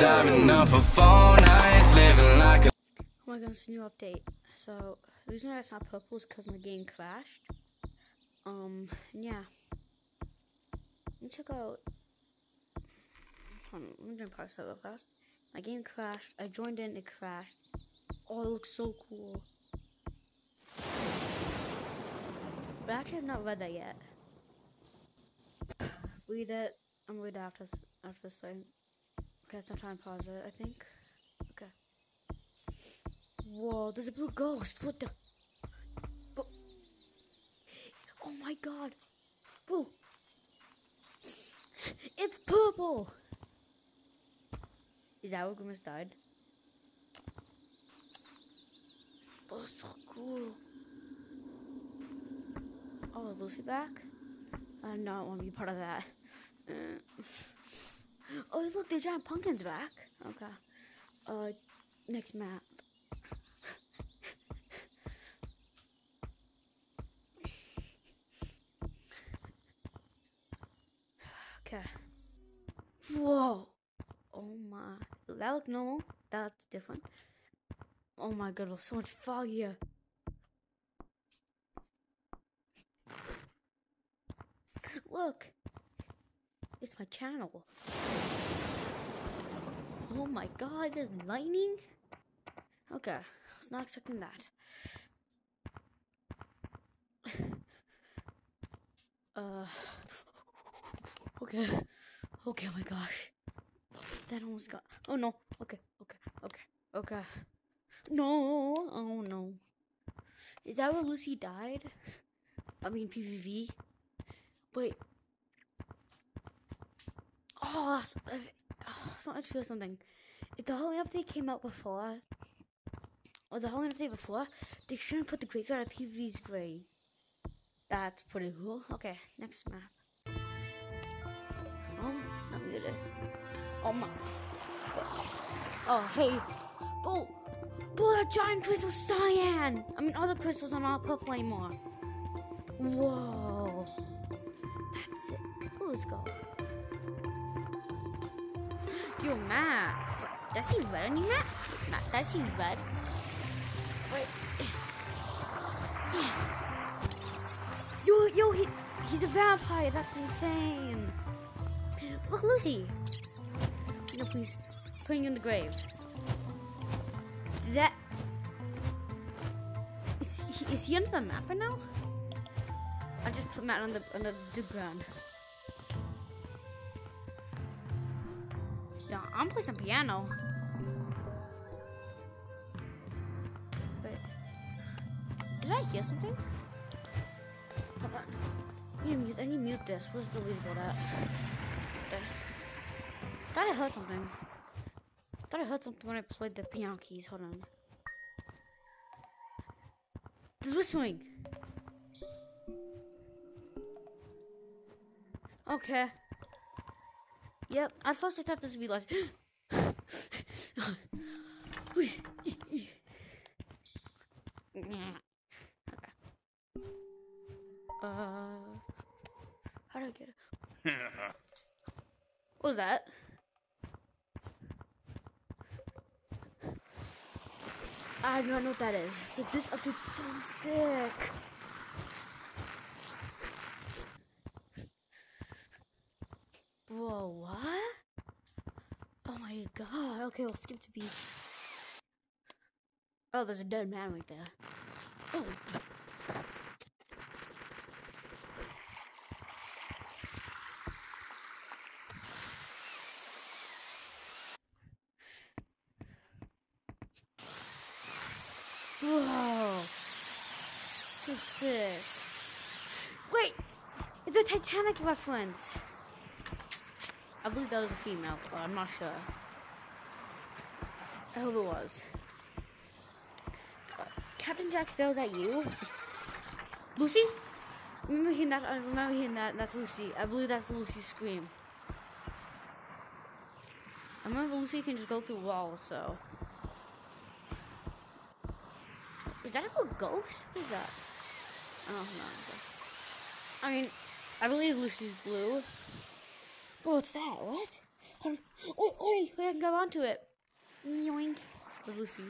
I've been up for four nights, living like a Oh my god, it's a new update. So, the reason why it's not purple is because my game crashed. Um, yeah. Let me check out. Hold on, let me drink parts real fast. My game crashed. I joined in, it crashed. Oh, it looks so cool. But actually, I've not read that yet. Read it. I'm read it after after this thing. Okay, not time to pause it, I think. Okay. Whoa, there's a blue ghost. What the? Oh my god. Bro. It's purple. Is that what Grimace died? Oh, so cool. Oh, is Lucy back? I do not want to be part of that. Oh, look, the giant pumpkin's back. Okay. Uh, next map. Okay. Whoa. Oh my. That look normal. That's different. Oh my god, was so much foggier. Look. My channel. Oh my god, there's lightning? Okay, I was not expecting that. Uh. Okay. Okay, oh my gosh. That almost got. Oh no. Okay, okay, okay, okay. No. Oh no. Is that where Lucy died? I mean, PBBV? Wait. Oh, uh, oh, I oh, I feel something. If the Halloween update came out before, or the Halloween update before, they shouldn't put the graveyard at PBBV's grave. That's pretty cool. Okay, next map. Oh, I'm muted. Oh my. Oh, hey. Boo! Boo, that giant crystal cyan! I mean, all the crystals are not purple anymore. Whoa. That's it. Let's go. Yo, Matt. Does he on you, Matt? Matt, does he red? Wait. Yo, yo, he, he's a vampire. That's insane. Look, Lucy. No, please. Putting you in the grave. That. Is he, is he under the map right now? I just put Matt on the on the ground. I'm playing some piano. Wait. Did I hear something? Hold on. I need to mute, I need to mute this. Where's the lead at? Okay. Thought I heard something. Thought I heard something when I played the piano keys. Hold on. There's whispering. Okay. Yep. At first I thought this would be like. Uh. How do I get it? What was that? I do not know what that is. But this update's so sick. Whoa, what? Oh my god. Okay, we'll skip to beach. Oh, there's a dead man right there. Oh. Whoa. So sick. Wait! It's a Titanic reference. I believe that was a female, but I'm not sure. I hope it was. Uh, Captain Jack Sparrow's at you? Lucy? Remember hearing that? I remember hearing that. That's Lucy. I believe that's Lucy's scream. I remember Lucy can just go through walls, so. Is that a ghost? What is that? I don't know. I mean, I believe Lucy's blue. What's that? What? Oh, oh, I can grab onto it. Yoink. With Lucy.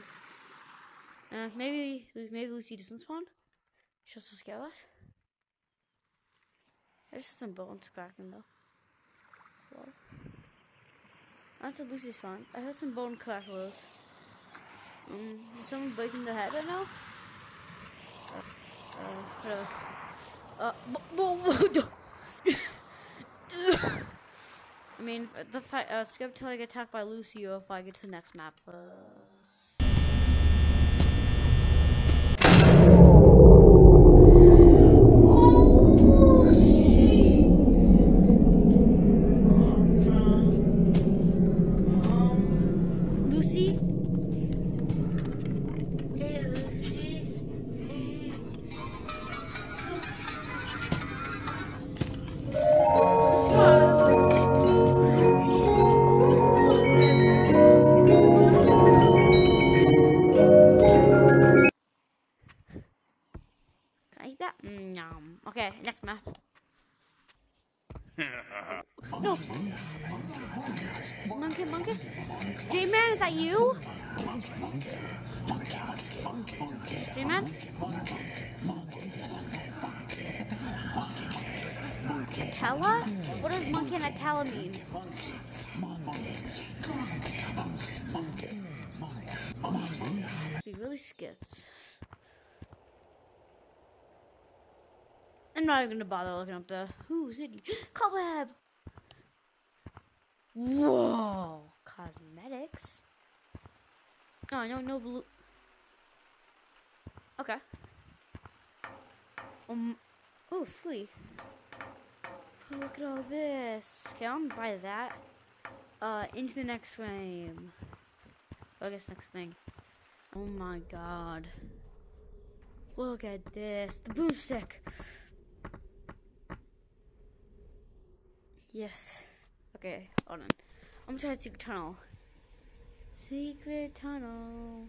Uh, maybe, maybe Lucy doesn't spawn. She'll still scare us. Just had some bones cracking though. That's a Lucy spawns. I heard some bone crackles. Um, is someone breaking the head right now? Uh, uh, uh, uh I mean, the fight, uh, skip till I get attacked by Lucy or if I get to the next map first. Monkey, monkey. J-Man, is that you? J-Man? Nutella? What does monkey Nutella mean? He really skits. I'm not even gonna bother looking up the who's it? Cobweb. Whoa, cosmetics. Oh no, no blue. Okay. Um. Oh, flea. Oh, look at all this. Okay, I'm gonna buy that. Uh, into the next frame. I guess next thing. Oh my god. Look at this. The boomstick. Yes. Okay, hold on. I'm gonna try the secret tunnel. Secret tunnel.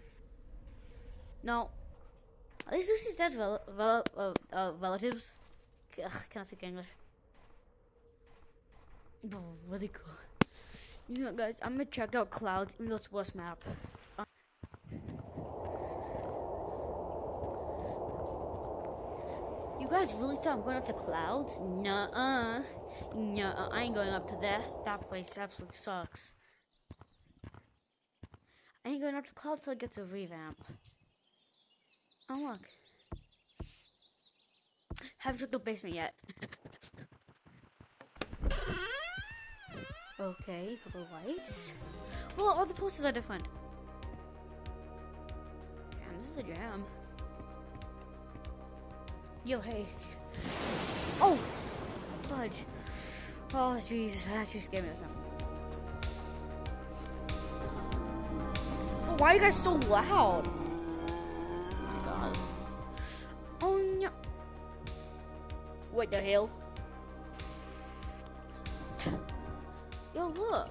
No. At least Lucy's dead rel- rel- uh, uh, relatives. Ugh, can't speak English. Oh, really cool. You know, guys, I'm gonna check out clouds, even though it's worst map. You guys really thought I'm going up to clouds? Nuh-uh. Nuh-uh. I ain't going up to that. That place absolutely sucks. I ain't going up to clouds till it gets a revamp. Oh, look. Haven't checked the basement yet. Okay, couple lights. Well, all the posters are different. Damn, this is a jam. Yo, hey. Oh, fudge. Oh, jeez, that just gave me a oh, Why are you guys so loud? God. Oh no. What the hell? Yo, look.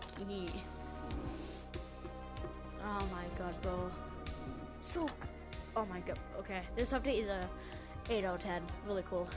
Oh my god, bro. So, oh my god. Okay, this update is a 8 out of 10. Really cool.